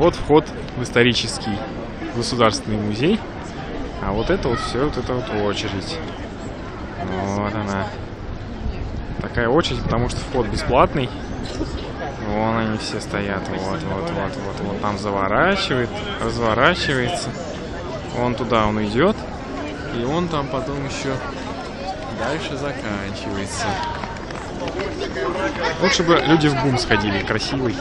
Вот вход в исторический государственный музей. А вот это вот все, вот это вот очередь. Вот она. Такая очередь, потому что вход бесплатный. Вон они все стоят. Вот, вот, вот, вот. Вот там заворачивает, разворачивается. Вон туда он идет. И он там потом еще дальше заканчивается. Лучше бы люди в бум сходили, красивый.